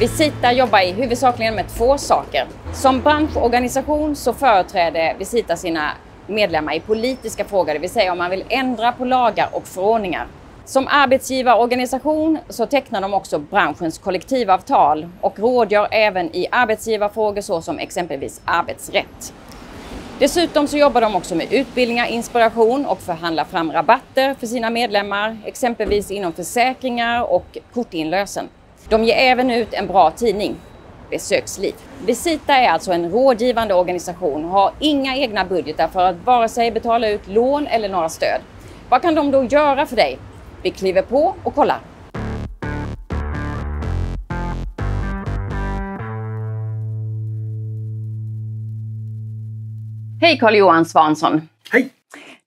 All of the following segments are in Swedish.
Visita jobbar i huvudsakligen med två saker. Som branschorganisation så företräder Visita sina medlemmar i politiska frågor, det vill säga om man vill ändra på lagar och förordningar. Som arbetsgivarorganisation så tecknar de också branschens kollektivavtal och rådgör även i arbetsgivarfrågor såsom exempelvis arbetsrätt. Dessutom så jobbar de också med utbildningar, inspiration och förhandlar fram rabatter för sina medlemmar, exempelvis inom försäkringar och kortinlösen. De ger även ut en bra tidning, Besöksliv. Visita är alltså en rådgivande organisation och har inga egna budgetar för att vare sig betala ut lån eller några stöd. Vad kan de då göra för dig? Vi kliver på och kollar. Hej Carl-Johan Svansson! Hej!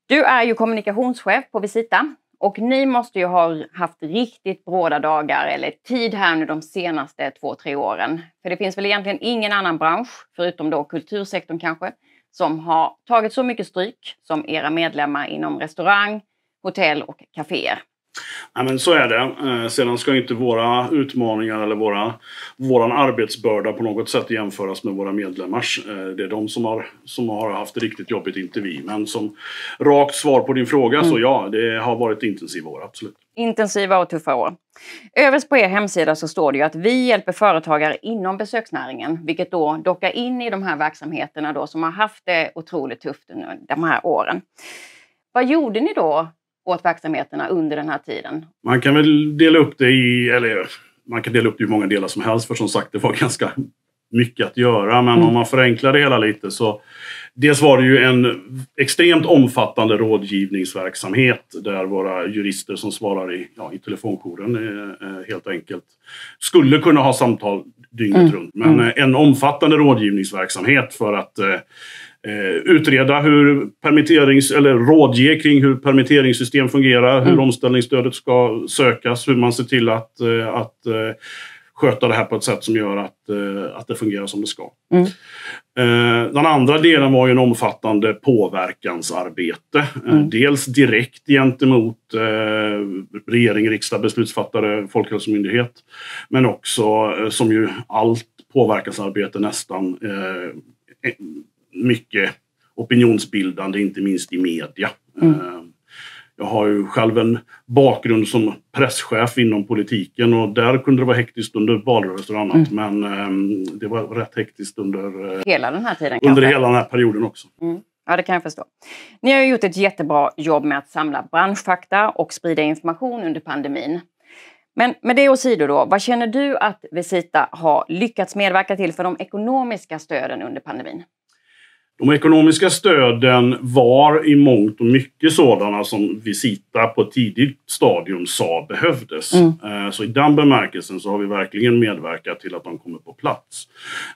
Du är ju kommunikationschef på Visita och ni måste ju ha haft riktigt bråda dagar eller tid här nu de senaste två, tre åren. För det finns väl egentligen ingen annan bransch, förutom då kultursektorn kanske, som har tagit så mycket stryk som era medlemmar inom restaurang, hotell och kaféer. Ja, men så är det. Eh, sedan ska inte våra utmaningar eller våra, våran arbetsbörda på något sätt jämföras med våra medlemmars. Eh, det är de som har, som har haft det riktigt jobbigt, inte vi. Men som rakt svar på din fråga mm. så ja, det har varit intensiva år, absolut. Intensiva och tuffa år. Överst på er hemsida så står det ju att vi hjälper företagare inom besöksnäringen, vilket då dockar in i de här verksamheterna då som har haft det otroligt tufft under de här åren. Vad gjorde ni då åt verksamheterna under den här tiden? Man kan väl dela upp det i, eller man kan dela upp det i många delar som helst för som sagt det var ganska mycket att göra. Men mm. om man förenklar det hela lite så Dels var det ju en extremt omfattande rådgivningsverksamhet där våra jurister som svarar i, ja, i telefonjouren eh, eh helt enkelt skulle kunna ha samtal dygnet mm. runt. Men mm. en omfattande rådgivningsverksamhet för att eh, Eh, utreda hur permitterings eller rådge kring hur permitteringssystem fungerar, hur mm. omställningsstödet ska sökas, hur man ser till att, eh, att eh, sköta det här på ett sätt som gör att, att det fungerar som det ska. Mm. Den andra delen var ju en omfattande påverkansarbete. Mm. Dels direkt gentemot regering, riksdag, beslutsfattare, folkhälsomyndighet. Men också som ju allt påverkansarbete nästan mycket opinionsbildande, inte minst i media. Mm. Jag har ju själv en bakgrund som presschef inom politiken och där kunde det vara hektiskt under valrörelser och annat. Mm. Men um, det var rätt hektiskt under, eh, hela den här tiden, under hela den här perioden också. Mm. Ja, det kan jag förstå. Ni har gjort ett jättebra jobb med att samla branschfakta och sprida information under pandemin. Men med det åsido då, vad känner du att Visita har lyckats medverka till för de ekonomiska stöden under pandemin? De ekonomiska stöden var i mångt och mycket sådana som Visita på ett tidigt stadium sa behövdes. Mm. Eh, så i den bemärkelsen så har vi verkligen medverkat till att de kommer på plats.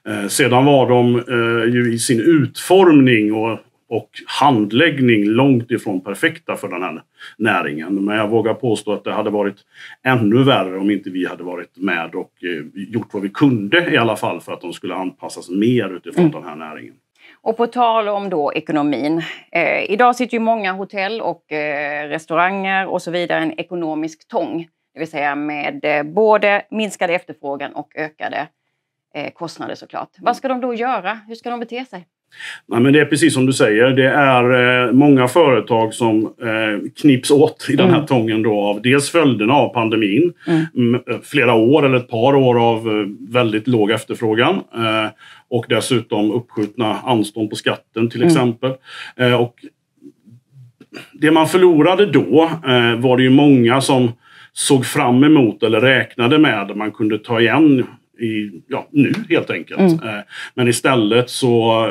Eh, sedan var de eh, ju i sin utformning och, och handläggning långt ifrån perfekta för den här näringen. Men jag vågar påstå att det hade varit ännu värre om inte vi hade varit med och gjort vad vi kunde i alla fall för att de skulle anpassas mer utifrån mm. den här näringen. Och på tal om då ekonomin. Eh, idag sitter ju många hotell och eh, restauranger och så vidare en ekonomisk tång. Det vill säga med eh, både minskad efterfrågan och ökade eh, kostnader såklart. Vad ska de då göra? Hur ska de bete sig? Nej, men det är precis som du säger. Det är eh, många företag som eh, knips åt i den här mm. tången då av dels följderna av pandemin. Mm. Eh, flera år eller ett par år av eh, väldigt låg efterfrågan. Eh, och dessutom uppskjutna anstånd på skatten till mm. exempel. Eh, och det man förlorade då var det ju många som såg fram emot eller räknade med att man kunde ta igen i, ja, nu helt enkelt. Mm. Men istället så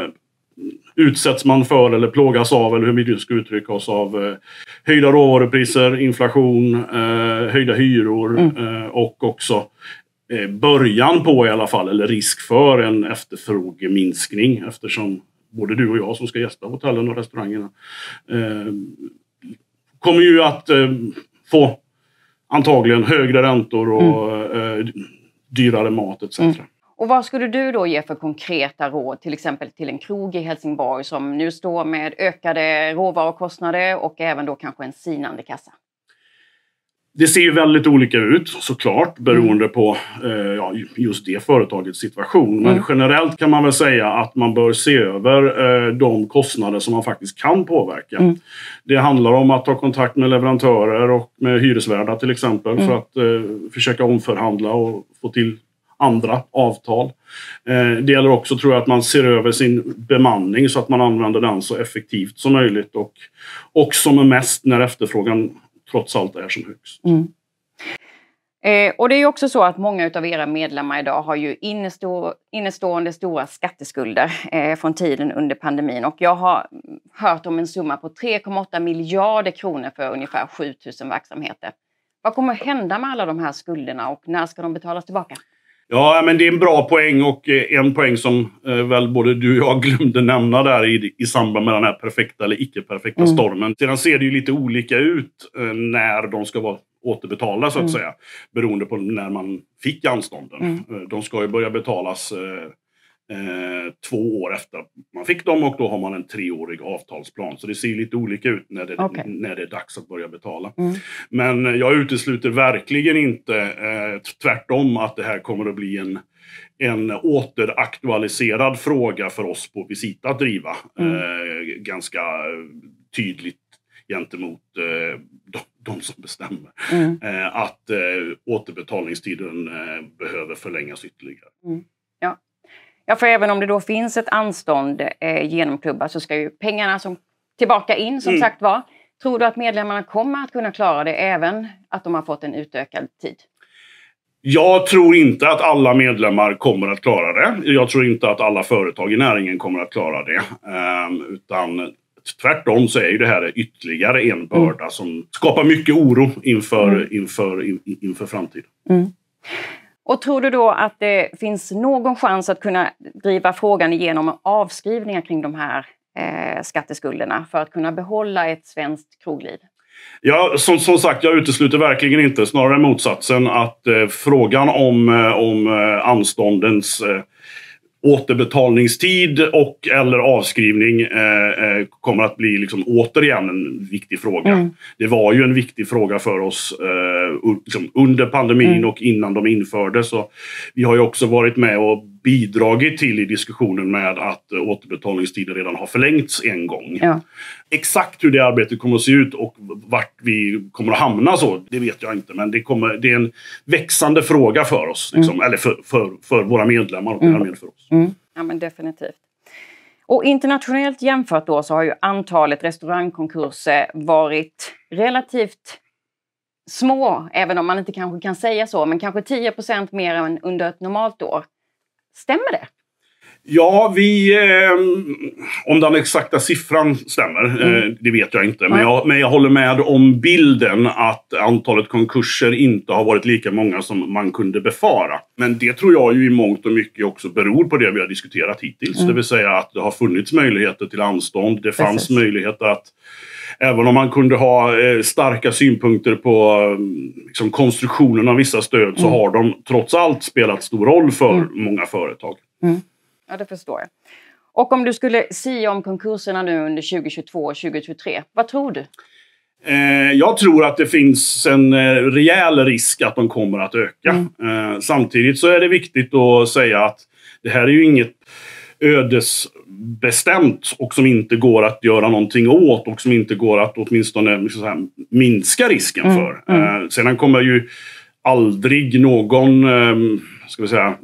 utsätts man för eller plågas av, eller hur vi nu ska uttrycka oss, av eh, höjda råvarupriser, inflation, eh, höjda hyror mm. eh, och också eh, början på i alla fall, eller risk för en efterfrågeminskning eftersom både du och jag som ska gästa hotellen och restaurangerna eh, kommer ju att få antagligen högre räntor och mm. dyrare mat etc. Mm. Och vad skulle du då ge för konkreta råd, till exempel till en krog i Helsingborg som nu står med ökade råvarukostnader och även då kanske en sinande kassa? det ser ju väldigt olika ut såklart beroende på eh, just det företagets situation. Men mm. generellt kan man väl säga att man bör se över eh, de kostnader som man faktiskt kan påverka. Mm. Det handlar om att ta kontakt med leverantörer och med hyresvärdar till exempel mm. för att eh, försöka omförhandla och få till andra avtal. Eh, det gäller också tror jag att man ser över sin bemanning så att man använder den så effektivt som möjligt och, och som mest när efterfrågan trots allt är som högst. Mm. Eh, och det är också så att många av era medlemmar idag har ju innestå, innestående stora skatteskulder eh, från tiden under pandemin. Och jag har hört om en summa på 3,8 miljarder kronor för ungefär 7000 verksamheter. Vad kommer hända med alla de här skulderna och när ska de betalas tillbaka? Ja, men det är en bra poäng och eh, en poäng som eh, väl både du och jag glömde nämna där i, i samband med den här perfekta eller icke-perfekta mm. stormen. Sedan ser det ju lite olika ut eh, när de ska vara återbetalda så att mm. säga. Beroende på när man fick anstånden. Mm. De ska ju börja betalas eh, två år efter man fick dem och då har man en treårig avtalsplan. Så det ser lite olika ut när det, okay. när det är dags att börja betala. Mm. Men jag utesluter verkligen inte eh, tvärtom att det här kommer att bli en en återaktualiserad fråga för oss på Visita att driva. Mm. Eh, ganska tydligt gentemot eh, de, de, som bestämmer. Mm. Eh, att eh, återbetalningstiden eh, behöver förlängas ytterligare. Mm. Ja, för även om det då finns ett anstånd eh, genomklubbat så ska ju pengarna som tillbaka in som mm. sagt var. Tror du att medlemmarna kommer att kunna klara det även att de har fått en utökad tid? Jag tror inte att alla medlemmar kommer att klara det. Jag tror inte att alla företag i näringen kommer att klara det. Um, utan tvärtom så är ju det här ytterligare en börda mm. som skapar mycket oro inför, mm. inför, in, inför framtiden. Mm. Och tror du då att det finns någon chans att kunna driva frågan igenom avskrivningar kring de här eh, skatteskulderna för att kunna behålla ett svenskt krogliv? Ja, som, som sagt, jag utesluter verkligen inte, snarare motsatsen, att eh, frågan om, eh, om eh, anståndens eh, återbetalningstid och eller avskrivning eh, eh, kommer att bli liksom återigen en viktig fråga. Mm. Det var ju en viktig fråga för oss eh, liksom under pandemin mm. och innan de infördes. Så vi har ju också varit med och bidragit till i diskussionen med att återbetalningstiden redan har förlängts en gång. Ja. Exakt hur det arbetet kommer att se ut och vart vi kommer att hamna så, det vet jag inte. Men det, kommer, det är en växande fråga för oss, liksom, mm. eller för, för, för, våra medlemmar och mm. därmed för oss. Mm. Ja, men definitivt. Och internationellt jämfört då så har ju antalet restaurangkonkurser varit relativt små, även om man inte kanske kan säga så, men kanske 10% mer än under ett normalt år. Stämmer det? Ja, vi... Eh, om den exakta siffran stämmer, mm. eh, det vet jag inte. Men jag, men jag håller med om bilden att antalet konkurser inte har varit lika många som man kunde befara. Men det tror jag ju i mångt och mycket också beror på det vi har diskuterat hittills. Mm. Det vill säga att det har funnits möjligheter till anstånd. Det fanns Precis. möjligheter att Även om man kunde ha eh, starka synpunkter på liksom, konstruktionen av vissa stöd mm. så har de trots allt spelat stor roll för mm. många företag. Mm. Ja, det förstår jag. Och om du skulle säga om konkurserna nu under 2022 och 2023, vad tror du? Eh, jag tror att det finns en eh, rejäl risk att de kommer att öka. Mm. Eh, samtidigt så är det viktigt att säga att det här är ju inget ödesbestämt och som inte går att göra någonting åt och som inte går att åtminstone så här, minska risken mm. för. Mm. sedan kommer ju aldrig någon ehm, ska vi säga,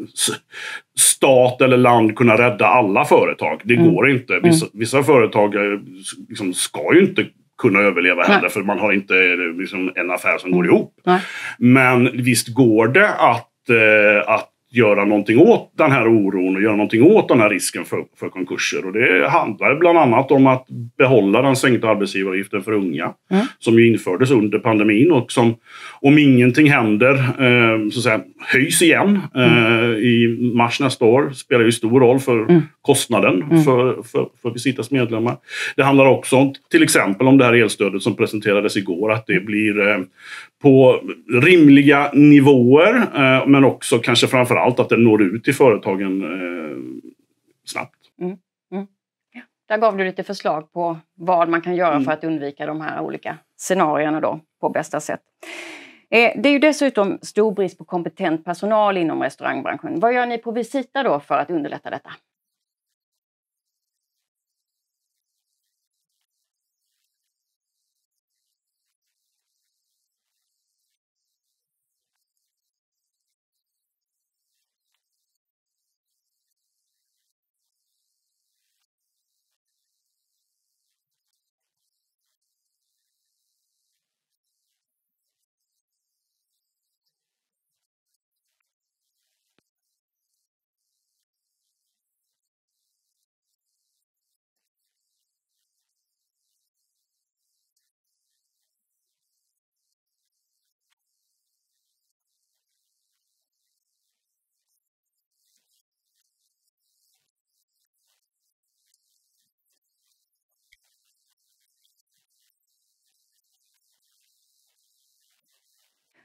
stat eller land kunna rädda alla företag. Det mm. går inte. Vissa, mm. vissa företag eh, liksom, ska ju inte kunna överleva heller för man har inte liksom, en affär som går mm. ihop. Nej. Men visst går det att, eh, att göra någonting åt den här oron och göra någonting åt den här risken för, för konkurser. Och det handlar bland annat om att behålla den sänkta arbetsgivaravgiften för unga mm. som ju infördes under pandemin och som om ingenting händer eh, så att säga, höjs igen eh, mm. i mars nästa år. spelar ju stor roll för mm. Kostnaden mm. för, för, för Visitas medlemmar. Det handlar också om, till exempel om det här elstödet som presenterades igår, att det blir eh, på rimliga nivåer eh, men också kanske framför allt att det når ut till företagen eh, snabbt. Mm. Mm. Ja. Där gav du lite förslag på vad man kan göra mm. för att undvika de här olika scenarierna då på bästa sätt. Eh, det är ju dessutom stor brist på kompetent personal inom restaurangbranschen. Vad gör ni på Visita då för att underlätta detta?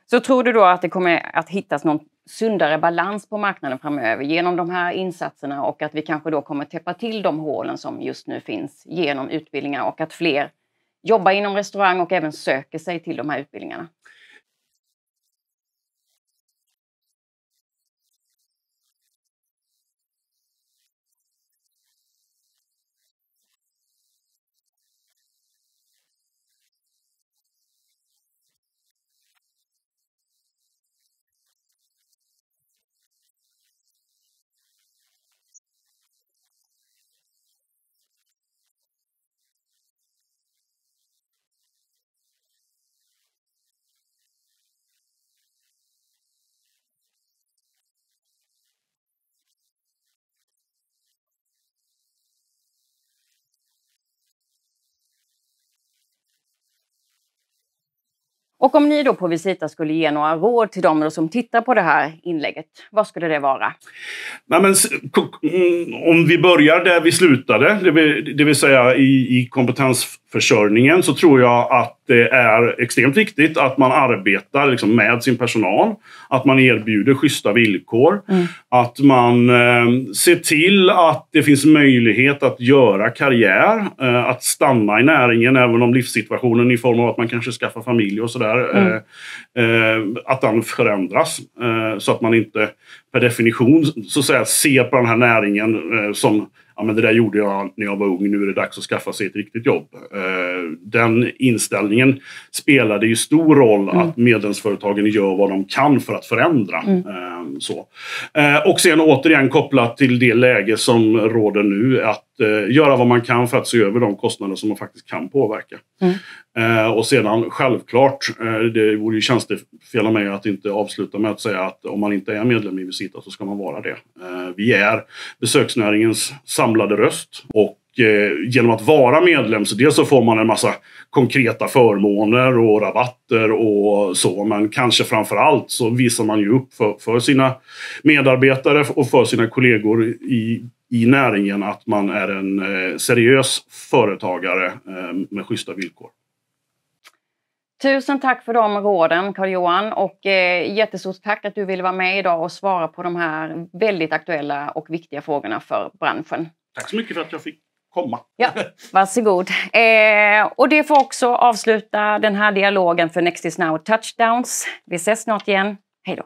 Så tror du då att det kommer att hittas någon sundare balans på marknaden framöver genom de här insatserna och att vi kanske då kommer täppa till de hålen som just nu finns genom utbildningar och att fler jobbar inom restaurang och även söker sig till de här utbildningarna? Och om ni då på Visita skulle ge några råd till dem som tittar på det här inlägget, vad skulle det vara? Nej, men, mm, om vi börjar där vi slutade, det vill, det vill säga i, i kompetensförsörjningen, så tror jag att det är extremt viktigt att man arbetar liksom med sin personal. Att man erbjuder schyssta villkor. Mm. Att man eh, ser till att det finns möjlighet att göra karriär. Eh, att stanna i näringen även om livssituationen i form av att man kanske skaffar familj och sådär. Mm. Eh, eh att den förändras. Eh, så att man inte per definition så att säga, ser på den här näringen som ja, men det där gjorde jag när jag var ung, nu är det dags att skaffa sig ett riktigt jobb. Den inställningen spelade ju stor roll mm. att medlemsföretagen gör vad de kan för att förändra. Mm. Så. Och sen återigen kopplat till det läge som råder nu, att göra vad man kan för att se över de kostnader som man faktiskt kan påverka. Mm. Eh, och sedan självklart, eh, det vore ju tjänstefel av mig att inte avsluta med att säga att om man inte är medlem i Visita så ska man vara det. Eh, vi är besöksnäringens samlade röst och eh, genom att vara medlem så dels så får man en massa konkreta förmåner och rabatter och så. Men kanske framför allt så visar man ju upp för, för sina medarbetare och för sina kollegor i, i näringen att man är en eh, seriös företagare eh, med schyssta villkor. Tusen tack för de råden Carl-Johan och eh, jättestort tack att du ville vara med idag och svara på de här väldigt aktuella och viktiga frågorna för branschen. Tack så mycket för att jag fick komma. Ja, varsågod. Eh, och det får också avsluta den här dialogen för Next is now touchdowns. Vi ses snart igen. Hej då!